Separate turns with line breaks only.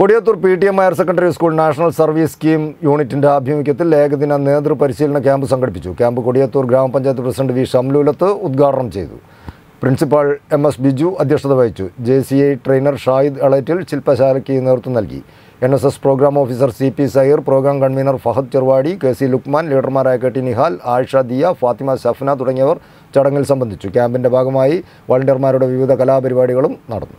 Kodiyathur P T M higher secondary school national service scheme യൂണിറ്റിന്റെ ആഭിമുഖ്യത്തിൽ ഏകദിന നേതൃ പരിശീലന ക്യാമ്പ് സംഘടിപ്പിച്ചു. ക്യാമ്പ് കൊടിയത്തൂർ ഗ്രാമപഞ്ചായത്ത് പ്രസിഡന്റ് വി ഷംലൂലത്ത് ഉദ്ഘാടനം ചെയ്തു. പ്രിൻസിപ്പാൾ എം എസ് ബിജു അധ്യക്ഷത വഹിച്ചു. J C I trainer Shahid അളറ്റിൽ ശില്പശാലയ്ക്ക് നേതൃത്വം നൽകി. N S S programme officer C P Sair programme convener Fahad Cheruvadi K C Luqman ലീഡർമാരായ K T Nihal Ayisha Diya Fathima Shafna തുടങ്ങിയവർ ചടങ്ങിൽ സംബന്ധിച്ചു. ക്യാമ്പിന്റെ ഭാഗമായി വളണ്ടിയർമാരുടെ വിവിധ കലാപരിപാടികളും നടന്നു.